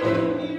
Thank you.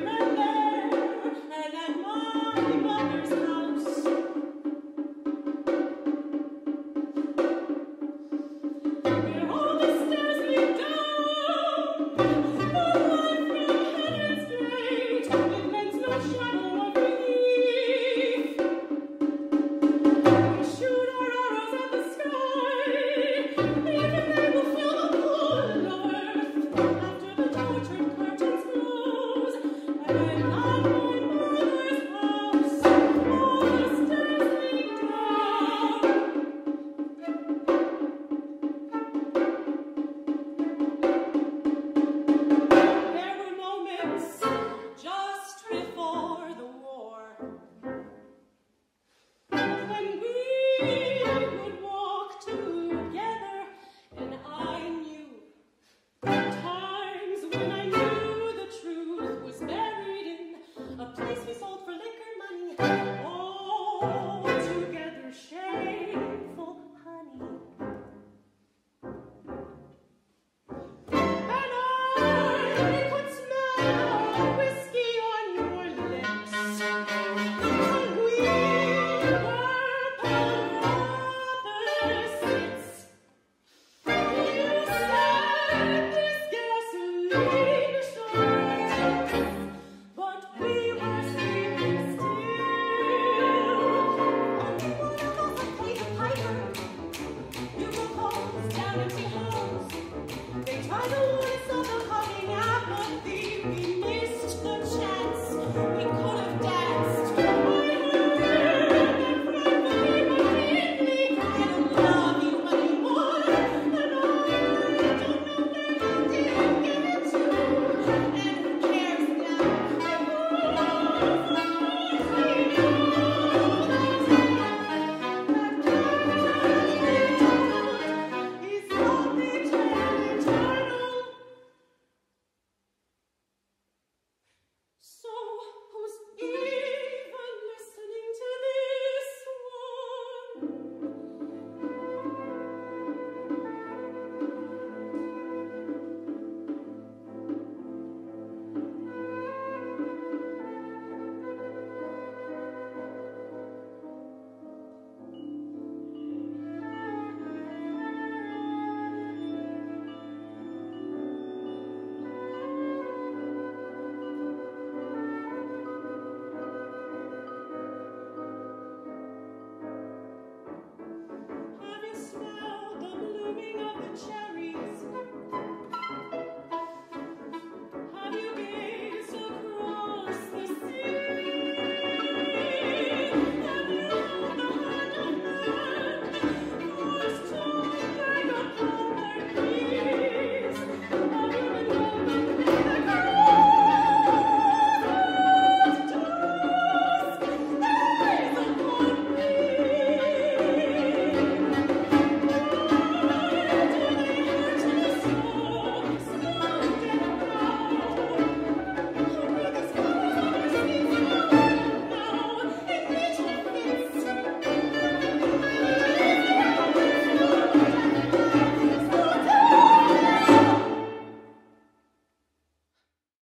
Woo!